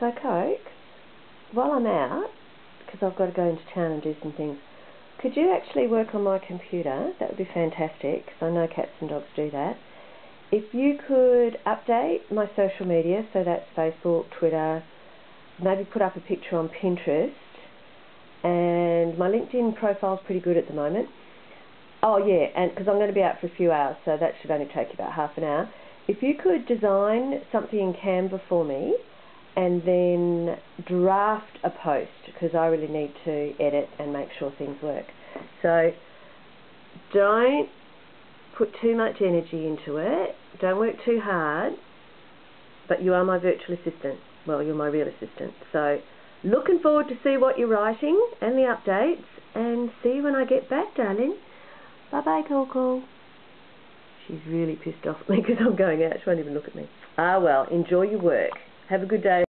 So, Coke, while I'm out, because I've got to go into town and do some things, could you actually work on my computer? That would be fantastic, because I know cats and dogs do that. If you could update my social media, so that's Facebook, Twitter, maybe put up a picture on Pinterest, and my LinkedIn profile's pretty good at the moment. Oh yeah, and because I'm going to be out for a few hours, so that should only take you about half an hour. If you could design something in Canva for me, and then draft a post because I really need to edit and make sure things work. So don't put too much energy into it, don't work too hard, but you are my virtual assistant. Well, you're my real assistant. So looking forward to see what you're writing and the updates and see you when I get back, darling. Bye-bye, Coco. She's really pissed off at me because I'm going out. She won't even look at me. Ah, well, enjoy your work. Have a good day.